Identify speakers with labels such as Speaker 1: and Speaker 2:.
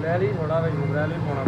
Speaker 1: ਗੁਰੈਲ ਹੀ ਥੋੜਾ ਵਿੱਚ ਗੁਰੈਲ ਵੀ ਪਾਉਣਾ।